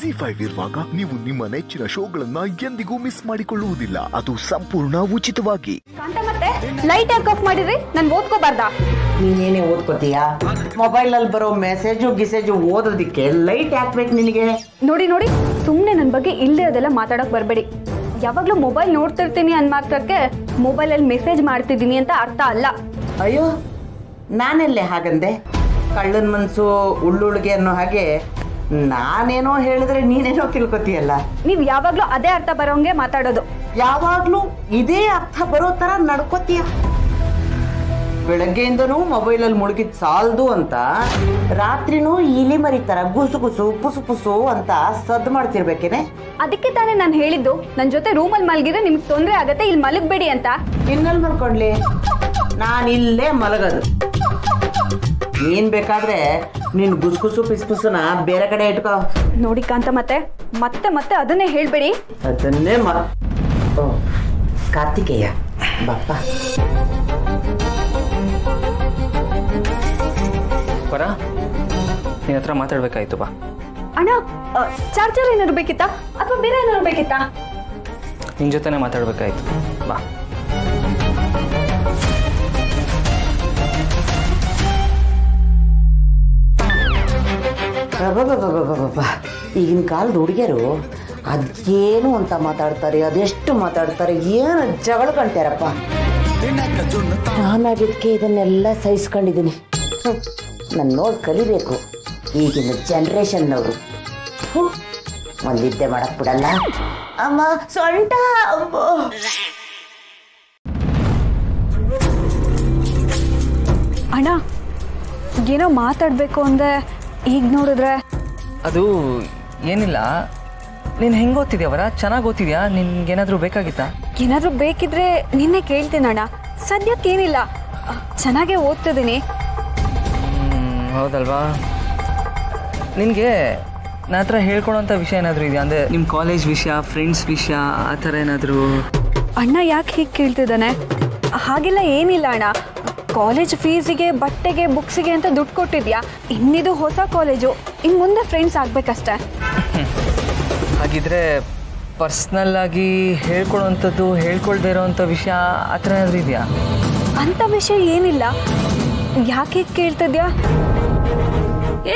G five ಇರುವಾಗ ನೀವು ನಿಮ್ಮ ನೆಚ್ಚಿನ ಶೋಗಳನ್ನ ಎಂದಿಗೂ ಮಿಸ್ ಮಾಡಿಕೊಳ್ಳುವುದಿಲ್ಲ. ಅದು ಸಂಪೂರ್ಣ ಉಚಿತವಾಗಿ. ಲೈಟ್ ಯಾಕೆ ಆಫ್ ಮಾಡಿದ್ರಿ? ನಾನು ಓದ್ಕೋಬಾರ್ದಾ? ನೀನೇನೇ ಓದ್ಕೋತೀಯಾ? ಮೊಬೈಲ್ ಅಲ್ಲಿ ಬರೋ ಮೆಸೇಜು ಗಿಸೇಜು ಓದೋದಿಕ್ಕೆ ಲೈಟ್ ಹಾಕ್ಬೇಕು ನಿನಗೆ? ನೋಡಿ ನೋಡಿ. ಸುಮ್ಮನೆ ನನ್ನ ಬಗ್ಗೆ ಇಲ್ಲದೆ ಅದೆಲ್ಲ ಮಾತಾಡಕ್ ಬರಬೇಡಿ. ಯಾವಾಗಲೂ ಮೊಬೈಲ್ ನೋಡ್ತಿರ್ತೀನಿ ಅನ್ ಮಾತ್ರಕ್ಕೆ ಮೊಬೈಲಲ್ಲಿ ಮೆಸೇಜ್ ಮಾಡ್ತಿದ್ದೀನಿ ಅಂತ ಅರ್ಥ ಅಲ್ಲ. ಅಯ್ಯೋ ನಾನೆಲ್ಲೇ ಹಾಗಂದೆ? ಕಳ್ಳನ ಮನ್ಸು ಉಳ್ಳುಳ್ಗೆ ಅನ್ನೋ ಹಾಗೆ ನಾನೇನೋ ಹೇಳಿದ್ರೆ ನೀನೇನೋ ತಿಳ್ಕೊತೀಯಲ್ಲ? ನೀವು ಯಾವಾಗಲೂ ಅದೇ ಅರ್ಥ ಬರೋಂಗೆ ಮಾತಾಡೋದು. ಯಾವಾಗ್ಲೂ ಇದೇ ಅರ್ಥ ಬರೋ ತರ ನಡ್ಕೋತೀಯ. ಬೆಳಗ್ಗೆಯಿಂದನೂ ಮೊಬೈಲಲ್ಲಿ ಮುಳುಗಿದ್ ಸಾಲ್ದು ಅಂತ ರಾತ್ರಿನೂ ಇಲಿ ಮರಿತಾರ ಗುಸು ಗುಸು ಪುಸು ಪುಸು ಅಂತ ಸದ್ದು ಮಾಡ್ತಿರ್ಬೇಕೇನೆ? ಅದಕ್ಕೆ ತಾನೇ ನಾನು ಹೇಳಿದ್ದು ನನ್ನ ಜೊತೆ ರೂಮಲ್ಲಿ ಮಲಗಿದ್ರೆ ನಿಮ್ಗೆ ತೊಂದರೆ ಆಗತ್ತೆ ಇಲ್ಲಿ ಮಲಗಬೇಡಿ ಅಂತ. ಇನ್ನಲ್ಲಿ ಮಲ್ಕೊಂಡ್ಲಿ? ನಾನಿಲ್ಲೇ ಮಲಗದು ಮಲಗೋದು. ನೀನ್ ಬೇಕಾದ್ರೆ ನೀನ್ ಗುಸ್ಗುಸು ಪಿಸ್ಗುಸನ ಬೇರೆ ಕಡೆ ಇಟ್ಕೋ. ನೋಡಿ ಕಾಂತ ಮತ್ತೆ ಮತ್ತೆ ಮತ್ತೆ ಅದನ್ನೇ ಹೇಳ್ಬೇಡಿ. ಅದನ್ನೇ ಮ ಓ ಕಾರ್ತಿಕೇಯ ಬಪ್ಪ. ಪರ ನಿನ್ನ ಹತ್ರ ಮಾತಾಡ್ಬೇಕಾಯ್ತು ಬಾ. ಅಣ್ಣ ಚಾರ್ಜರ್ ಏನಾದ್ರು ಬೇಕಿತ್ತಾ? ಅಥವಾ ಬೇರೆ ಏನಾದ್ರು ಬೇಕಿತ್ತಾ? ನಿನ್ನ ಜೊತೆನೇ ಮಾತಾಡ್ಬೇಕಾಯ್ತು ಬಾ. ಈಗಿನ ಕಾಲದ ಹುಡುಗಿಯರು ಅದೇನು ಅಂತ ಮಾತಾಡ್ತಾರೆ ಅದೆಷ್ಟು ಮಾತಾಡ್ತಾರೆ ಏನು ಜಗಳ ಕಾಣ್ತಾರಪ್ಪ ನಾನಾಗಿದ್ದಕ್ಕೆ ಇದನ್ನೆಲ್ಲ ಸಹಿಸ್ಕೊಂಡಿದ್ದೀನಿ ನಾನು ನೋಡಿ ಕಲಿಬೇಕು ಈಗಿನ ಜನ್ರೇಷನ್ನವರು ಒಂದಿದ್ದೆ ಮಾಡಕ್ ಬಿಡಲ್ಲ ಅಮ್ಮ ಸೊಂಟ. ಅಣ್ಣ ಏನೋ ಮಾತಾಡ್ಬೇಕು ಅಂದ್ರೆ ಈಗ ನೋಡಿದ್ರೆ? ಅದು ಏನಿಲ್ಲ. ನೀನು ಹೆಂಗೆ ಓದ್ತಿದ್ಯಾವರ ಚೆನ್ನಾಗಿ ಓದ್ತಿದ್ಯಾ? ನಿನ್ಗೇನಾದರೂ ಬೇಕಾಗಿತ್ತಾ? ಏನಾದರೂ ಬೇಕಿದ್ರೆ ನಿನ್ನೆ ಕೇಳ್ತೀನಿ ಅಣ್ಣ. ಸದ್ಯಕ್ಕೇನಿಲ್ಲ. ಚೆನ್ನಾಗೆ ಚೆನ್ನಾಗೇ ಓದ್ತಿದ್ದೀನಿ. ಹೌದಲ್ವಾ? ನಿನಗೆ ನನ್ನ ಹತ್ರ ಹೇಳ್ಕೊಳೋಂಥ ವಿಷಯ ಏನಾದರೂ ಇದೆಯಾ? ಅಂದರೆ ನಿಮ್ಮ ಕಾಲೇಜ್ ವಿಷಯ ಫ್ರೆಂಡ್ಸ್ ವಿಷಯ ಆ ಥರ ಏನಾದರೂ? ಅಣ್ಣ ಯಾಕೆ ಹೀಗೆ ಕೇಳ್ತಿದ್ದಾನೆ? ಹಾಗೆಲ್ಲ ಏನಿಲ್ಲ ಅಣ್ಣ. ಕಾಲೇಜ್ ಫೀಸಿಗೆ ಬಟ್ಟೆಗೆ ಬುಕ್ಸಿಗೆ ಅಂತ ದುಡ್ಡು ಕೊಟ್ಟಿದ್ಯಾ? ಇನ್ನಿದು ಹೊಸ ಕಾಲೇಜು. ಇನ್ನು ಮುಂದೆ ಫ್ರೆಂಡ್ಸ್ ಆಗ್ಬೇಕಷ್ಟೆ. ಹಾಗಿದ್ರೆ ಪರ್ಸನಲ್ ಆಗಿ ಹೇಳ್ಕೊಳೋಂಥದ್ದು ಹೇಳ್ಕೊಳ್ದೇ ಇರೋವಂಥ ವಿಷಯ ಆ ಥರ ಏನಾದರೂ ಇದೆಯಾ? ಅಂಥ ವಿಷಯ ಏನಿಲ್ಲ. ಯಾಕೆ ಕೇಳ್ತಿದ್ಯಾ?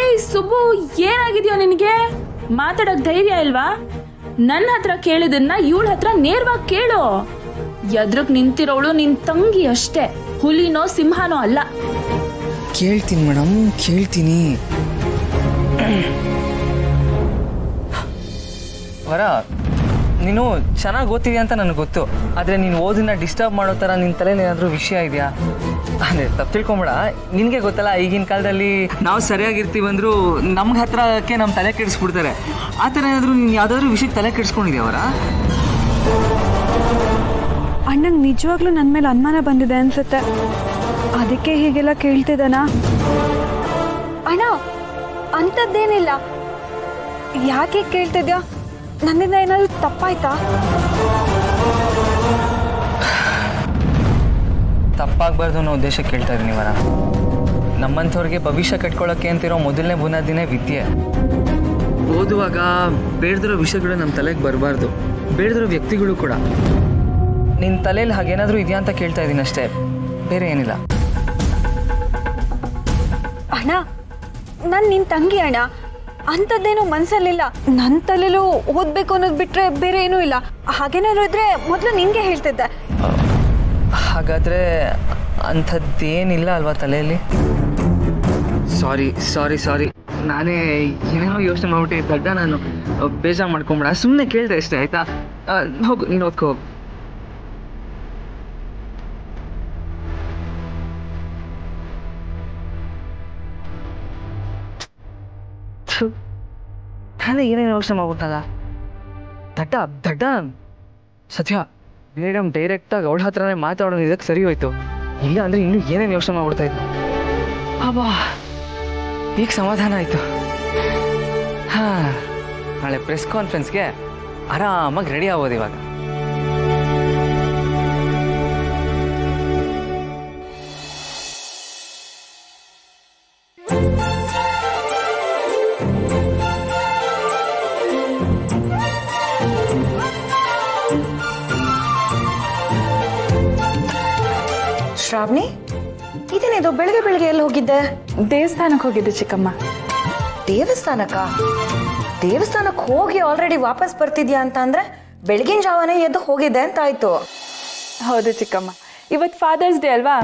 ಏಯ್ ಸುಬ್ಬು ಏನಾಗಿದ್ಯೋ ನಿನಗೆ? ಮಾತಾಡೋಕ್ ಧೈರ್ಯ ಇಲ್ವಾ? ನನ್ನ ಹತ್ರ ಕೇಳಿದನ್ನ ಇವಳ ಹತ್ರ ನೇರವಾಗಿ ಕೇಳು. ಎದ್ರಕ್ ನಿಂತಿರೋಳು ನಿನ್ ತಂಗಿ ಅಷ್ಟೇ. ಹುಲಿನೋ ಸಿಂಹನೋ ಅಲ್ಲ. ಕೇಳ್ತೀನಿ ಮೇಡಮ್ ಕೇಳ್ತೀನಿ. ವರ ನೀನು ಚೆನ್ನಾಗಿ ಓದ್ತಿದ್ಯಾ ಅಂತ ನನಗೆ ಗೊತ್ತು. ಆದರೆ ನೀನು ಓದಿನ ಡಿಸ್ಟರ್ಬ್ ಮಾಡೋ ಥರ ನಿನ್ನ ತಲೆನೇನಾದರೂ ಏನಾದರೂ ವಿಷಯ ಇದೆಯಾ? ಅಂದರೆ ತಪ್ಪು ತಿಳ್ಕೊಂಬೇಡ. ನಿನಗೆ ಗೊತ್ತಲ್ಲ ಈಗಿನ ಕಾಲದಲ್ಲಿ ನಾವು ಸರಿಯಾಗಿರ್ತೀವಿ ಅಂದರೂ ನಮ್ಗೆ ಹತ್ರಕ್ಕೆ ನಮ್ಮ ತಲೆ ಕೆಡಿಸ್ಬಿಡ್ತಾರೆ. ಆ ಥರ ಏನಾದರೂ ನೀನು ಯಾವುದಾದ್ರೂ ವಿಷಯಕ್ಕೆ ತಲೆ ಕೆಡಿಸ್ಕೊಂಡಿದ್ಯಾವರ ಅಣ್ಣಂಗೆ ನಿಜವಾಗ್ಲೂ ನನ್ನ ಮೇಲೆ ಅನುಮಾನ ಬಂದಿದೆ ಅನ್ಸುತ್ತೆ. ಅದಕ್ಕೆ ಹೀಗೆಲ್ಲ ಕೇಳ್ತಿದ್ದಾನ? ಅಣ್ಣ ಅಂಥದ್ದೇನಿಲ್ಲ. ಯಾಕೆ ಕೇಳ್ತಿದ್ಯಾ? ನನ್ನಿಂದ ಏನಾದ್ರು ತಪ್ಪಾಯ್ತಾ? ತಪ್ಪಾಗಬಾರ್ದು ಅನ್ನೋ ಉದ್ದೇಶ ಕೇಳ್ತಾ ಇದ್ದೀನಿ ವರ. ನಮ್ಮಂಥವ್ರಿಗೆ ಭವಿಷ್ಯ ಕಟ್ಕೊಳ್ಳೋಕ್ಕೆ ಅಂತಿರೋ ಮೊದಲನೇ ಬುನಾದಿನೇ ವಿದ್ಯೆ. ಓದುವಾಗ ಬೇಡದಿರೋ ವಿಷಯಗಳು ನಮ್ಮ ತಲೆಗೆ ಬರಬಾರ್ದು. ಬೇಡದಿರೋ ವ್ಯಕ್ತಿಗಳು ಕೂಡ. ನಿನ್ನ ತಲೆಯಲ್ಲಿ ಹಾಗೇನಾದರೂ ಇದೆಯಾ ಅಂತ ಕೇಳ್ತಾ ಇದ್ದೀನಿ ಅಷ್ಟೇ. ಬೇರೆ ಏನಿಲ್ಲ. ಅಣ್ಣ ನಾನು ನಿನ್ನ ತಂಗಿ ಅಣ್ಣ. ಅಂಥದ್ದೇನು ಮನ್ಸಲ್ಲಿಲ್ಲ. ನನ್ನ ತಲೆಲೂ ಓದ್ಬೇಕು ಅನ್ನೋದು ಬಿಟ್ಟರೆ ಬೇರೆ ಏನೂ ಇಲ್ಲ. ಹಾಗೇನಾದ್ರು ಇದ್ರೆ ಮೊದಲು ನಿಂಗೆ ಹೇಳ್ತಿದ್ದೆ. ಹಾಗಾದರೆ ಅಂಥದ್ದೇನಿಲ್ಲ ಅಲ್ವಾ ತಲೆಯಲ್ಲಿ? ಸಾರಿ ಸಾರಿ ಸಾರಿ. ನಾನೇ ಏನೇನೋ ಯೋಚನೆ ಮಾಡ್ಬಿಟ್ಟೆ ದಡ್ಡ ನಾನು ಬೇಜಾರು ಮಾಡ್ಕೊಂಬಿಡ. ಸುಮ್ಮನೆ ಕೇಳಿದೆ ಅಷ್ಟೇ ಆಯಿತಾ? ಹೋಗು ನೀನು ಓದ್ಕೋ. ಹೋಗು ನಾನೇ ಏನೇನು ಯೋಚನೆ ಮಾಡ್ಬಿಟ್ಟಾಗ ದಡ್ಡ ದಡ್ಡ. ಸತ್ಯ ಮೇಡಮ್ ಡೈರೆಕ್ಟಾಗಿ ಅವಳ ಹತ್ರನೇ ಮಾತಾಡೋದು ಇದಕ್ಕೆ ಸರಿ ಹೋಯ್ತು. ಇಲ್ಲ ಅಂದರೆ ಇನ್ನು ಏನೇನು ಯೋಚನೆ ಮಾಡ್ಬಿಡ್ತಾ ಇತ್ತು ಅಬ್ಬಾ, ಈಗ ಸಮಾಧಾನ ಆಯಿತು. ಹಾಂ, ನಾಳೆ ಪ್ರೆಸ್ ಕಾನ್ಫರೆನ್ಸ್ಗೆ ಆರಾಮಾಗಿ ರೆಡಿ ಆಗೋದು ಇವಾಗ. ಶ್ರಾವಣಿ? ಇದೇನಿದು ಬೆಳಗ್ಗೆ ಬೆಳಗ್ಗೆ ಎಲ್ಲಿ ಹೋಗಿದ್ದೆ? ದೇವಸ್ಥಾನಕ್ಕೆ ಹೋಗಿದ್ದೆ ಚಿಕ್ಕಮ್ಮ. ದೇವಸ್ಥಾನಕ್ಕ? ದೇವಸ್ಥಾನಕ್ಕೆ ಹೋಗಿ ಆಲ್ರೆಡಿ ವಾಪಸ್ ಬರ್ತಿದ್ಯಾ ಅಂತ ಅಂದ್ರೆ ಬೆಳಗಿನ ಜಾವನೇ ಎದ್ದು ಹೋಗಿದ್ದೆ ಅಂತ ಆಯ್ತು. ಹೌದು ಚಿಕ್ಕಮ್ಮ. ಇವತ್ತು ಫಾದರ್ಸ್ ಡೇ ಅಲ್ವಾ?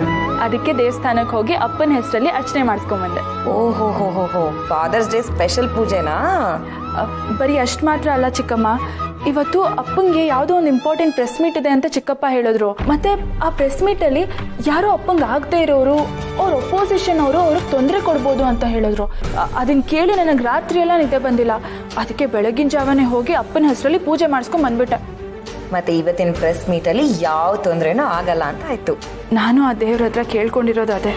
ಅದಕ್ಕೆ ದೇವಸ್ಥಾನಕ್ಕೆ ಹೋಗಿ ಅಪ್ಪನ ಹೆಸರಲ್ಲಿ ಅರ್ಚನೆ ಮಾಡಿಸ್ಕೊಂಬಂದೆ ಓಹೋ ಹೋ ಹೋ ಹೋ ಫಾದರ್ಸ್ ಡೇ ಸ್ಪೆಷಲ್ ಪೂಜೆನಾ ಬರೀ ಅಷ್ಟು ಮಾತ್ರ ಅಲ್ಲ ಚಿಕ್ಕಮ್ಮ. ಇವತ್ತು ಅಪ್ಪಂಗೆ ಯಾವುದೋ ಒಂದು ಇಂಪಾರ್ಟೆಂಟ್ ಪ್ರೆಸ್ ಮೀಟ್ ಇದೆ ಅಂತ ಚಿಕ್ಕಪ್ಪ ಹೇಳಿದ್ರು. ಮತ್ತೆ ಆ ಪ್ರೆಸ್ ಮೀಟಲ್ಲಿ ಯಾರೋ ಅಪ್ಪಂಗೆ ಆಗದೆ ಇರೋರು ಅವ್ರ ಒಪೋಸಿಷನ್ ಅವರು ಅವ್ರಿಗೆ ತೊಂದರೆ ಕೊಡ್ಬೋದು ಅಂತ ಹೇಳಿದ್ರು. ಅದನ್ನ ಕೇಳಿ ನನಗೆ ರಾತ್ರಿ ಎಲ್ಲ ನಿದ್ದೆ ಬಂದಿಲ್ಲ. ಅದಕ್ಕೆ ಬೆಳಗಿನ ಜಾವನೇ ಹೋಗಿ ಅಪ್ಪನ ಹೆಸರಲ್ಲಿ ಪೂಜೆ ಮಾಡಿಸ್ಕೊಂಡ್ ಬಂದ್ಬಿಟ್ಟೆ. ಮತ್ತೆ ಇವತ್ತಿನ ಪ್ರೆಸ್ ಮೀಟ್ ಅಲ್ಲಿ ಯಾವ ತೊಂದರೆನೂ ಆಗಲ್ಲ ಅಂತ ಆಯ್ತು. ನಾನು ಆ ದೇವ್ರ ಹತ್ರ ಕೇಳ್ಕೊಂಡಿರೋದು ಅದೇ.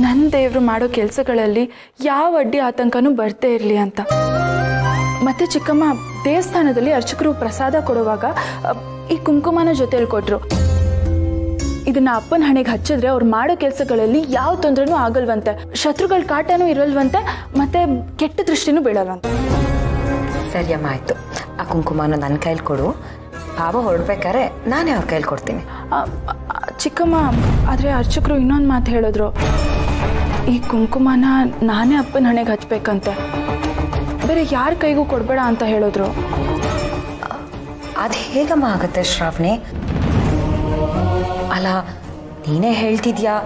ನನ್ನ ದೇವ್ರು ಮಾಡೋ ಕೆಲಸಗಳಲ್ಲಿ ಯಾವ ಅಡ್ಡಿ ಆತಂಕನೂ ಬರ್ತೇ ಇರಲಿ ಅಂತ. ಮತ್ತೆ ಚಿಕ್ಕಮ್ಮ ದೇವಸ್ಥಾನದಲ್ಲಿ ಅರ್ಚಕರು ಪ್ರಸಾದ ಕೊಡುವಾಗ ಈ ಕುಂಕುಮನ ಜೊತೆಯಲ್ಲಿ ಕೊಟ್ರು. ಇದನ್ನ ಅಪ್ಪನ ಹಣೆಗೆ ಹಚ್ಚಿದ್ರೆ ಅವ್ರು ಮಾಡೋ ಕೆಲಸಗಳಲ್ಲಿ ಯಾವ ತೊಂದರೆನೂ ಆಗಲ್ವಂತೆ. ಶತ್ರುಗಳ ಕಾಟನೂ ಇರಲ್ವಂತೆ ಮತ್ತೆ ಕೆಟ್ಟ ದೃಷ್ಟಿನೂ ಬೀಳಲ್ವಂತೆ. ಸರಿಯಮ್ಮ ಆಯ್ತು. ಕುಂಕುಮನ ನನ್ನ ಕೈಲಿ ಕೊಡು. ಭಾವ ಹೊರಡ್ಬೇಕಾರೆ ನಾನೇ ಅವ್ರ ಕೈಲಿ ಕೊಡ್ತೀನಿ. ಚಿಕ್ಕಮ್ಮ ಆದರೆ ಅರ್ಚಕರು ಇನ್ನೊಂದು ಮಾತು ಹೇಳಿದ್ರು. ಈ ಕುಂಕುಮನ ನಾನೇ ಅಪ್ಪನ ಹಣೆಗೆ ಹಚ್ಬೇಕಂತೆ. ಬೇರೆ ಯಾರ ಕೈಗೂ ಕೊಡಬೇಡ ಅಂತ ಹೇಳಿದ್ರು. ಅದು ಹೇಗಮ್ಮ ಆಗುತ್ತೆ ಶ್ರಾವಣಿ? ಅಲ್ಲ ನೀನೇ ಹೇಳ್ತಿದ್ಯಾ?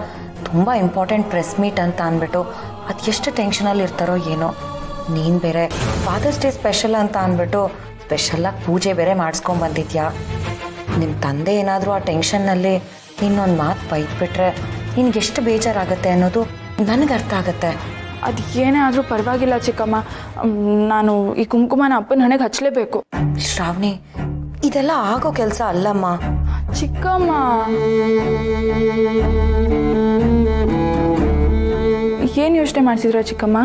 ತುಂಬ ಇಂಪಾರ್ಟೆಂಟ್ ಪ್ರೆಸ್ ಮೀಟ್ ಅಂತ ಅಂದ್ಬಿಟ್ಟು ಅದು ಎಷ್ಟು ಟೆನ್ಷನಲ್ಲಿ ಇರ್ತಾರೋ ಏನೋ. ನೀನು ಬೇರೆ ಫಾದರ್ಸ್ ಡೇ ಸ್ಪೆಷಲ್ ಅಂತ ಅಂದ್ಬಿಟ್ಟು ಸ್ಪೆಷಲಾಗಿ ಪೂಜೆ ಬೇರೆ ಮಾಡಿಸ್ಕೊಂಡ್ ಬಂದಿದ್ಯಾ ನಿಮ್ಮ ತಂದೆ ಏನಾದರೂ ಆ ಟೆನ್ಷನ್ನಲ್ಲಿ ಇನ್ನೊಂದು ಮಾತು ಬೈದ್ಬಿಟ್ರೆ ನಿನಗೆಷ್ಟು ಬೇಜಾರಾಗುತ್ತೆ ಅನ್ನೋದು ನನಗೆ ಅರ್ಥ ಆಗುತ್ತೆ. ಅದು ಏನೇ ಆದರೂ ಪರವಾಗಿಲ್ಲ ಚಿಕ್ಕಮ್ಮ. ನಾನು ಈ ಕುಂಕುಮನ ಅಪ್ಪನ ಹಣೆಗೆ ಹಚ್ಚಲೇಬೇಕು ಶ್ರಾವಣಿ ಇದೆಲ್ಲ ಆಗೋ ಕೆಲಸ ಅಲ್ಲಮ್ಮ. ಚಿಕ್ಕಮ್ಮ. ಏನು ಯೋಚನೆ ಮಾಡ್ಸಿದ್ರ ಚಿಕ್ಕಮ್ಮ?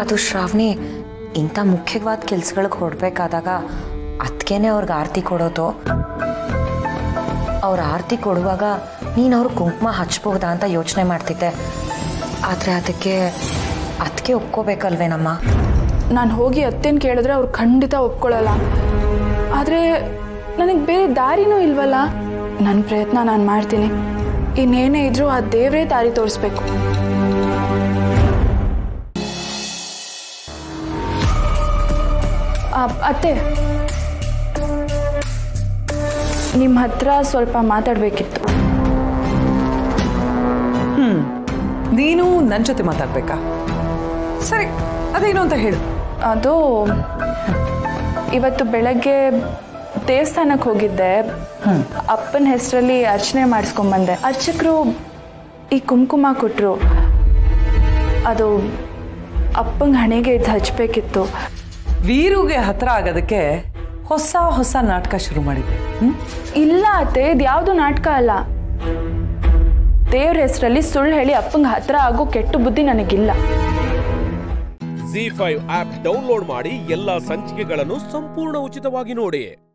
ಅದು ಶ್ರಾವಣಿ ಇಂಥ ಮುಖ್ಯವಾದ ಕೆಲಸಗಳಿಗೆ ಹೊರಡ್ಬೇಕಾದಾಗ ಅದಕ್ಕೇನೆ ಅವ್ರಿಗೆ ಆರತಿ ಕೊಡೋದು. ಅವ್ರ ಆರತಿ ಕೊಡುವಾಗ ನೀನು ಅವ್ರ ಕುಂಕುಮ ಹಚ್ಬಹುದಾ ಅಂತ ಯೋಚನೆ ಮಾಡ್ತಿದ್ದೆ. ಆದರೆ ಅದಕ್ಕೆ ಅದಕ್ಕೆ ಒಪ್ಕೋಬೇಕಲ್ವೇನಮ್ಮ? ನಾನು ಹೋಗಿ ಅತ್ತೇನು ಕೇಳಿದ್ರೆ ಅವ್ರು ಖಂಡಿತ ಒಪ್ಕೊಳ್ಳಲ್ಲ ಆದರೆ ನನಗೆ ಬೇರೆ ದಾರಿನೂ ಇಲ್ವಲ್ಲ? ನನ್ನ ಪ್ರಯತ್ನ ನಾನು ಮಾಡ್ತೀನಿ. ಇನ್ನೇನೇ ಇದ್ರೂ ಆ ದೇವರೇ ದಾರಿ ತೋರಿಸ್ಬೇಕು. ಅತ್ತೆ. ನಿಮ್ಮ ಹತ್ರ ಸ್ವಲ್ಪ ಮಾತಾಡಬೇಕಿತ್ತು. ನೀನು ನನ್ನ ಜೊತೆ ಮಾತಾಡ್ಬೇಕಾ? ಸರಿ ಅದೇನು ಅಂತ ಹೇಳು. ಅದು ಇವತ್ತು ಬೆಳಗ್ಗೆ ದೇವಸ್ಥಾನಕ್ಕೆ ಹೋಗಿದ್ದೆ. ಅಪ್ಪನ ಹೆಸರಲ್ಲಿ ಅರ್ಚನೆ ಮಾಡಿಸ್ಕೊಂಬಂದೆ ಅರ್ಚಕರು ಈ ಕುಂಕುಮ ಕೊಟ್ಟರು ಅದು ಅಪ್ಪಂಗೆ ಹಣೆಗೆ ಇದು ಹಚ್ಚಬೇಕಿತ್ತು ವೀರುಗೆ ಹತ್ರ ಆಗೋದಕ್ಕೆ ಹೊಸ ಹೊಸ ನಾಟಕ ಶುರು ಮಾಡಿದೆ ಹ್ಮ್? ಇಲ್ಲ ಅತ್ತೆ ಇದ್ಯಾವುದು ನಾಟಕ ಅಲ್ಲ. ದೇವ್ರ ಹೆಸರಲ್ಲಿ ಸುಳ್ಳು ಹೇಳಿ ಅಪ್ಪಂಗೆ ಹತ್ರ ಆಗೋ ಕೆಟ್ಟ ಬುದ್ಧಿ ನನಗಿಲ್ಲ. ಜಿ ಫೈವ್ ಆಪ್ ಡೌನ್ಲೋಡ್ ಮಾಡಿ ಎಲ್ಲಾ ಸಂಚಿಕೆಗಳನ್ನು ಸಂಪೂರ್ಣ ಉಚಿತವಾಗಿ ನೋಡಿ.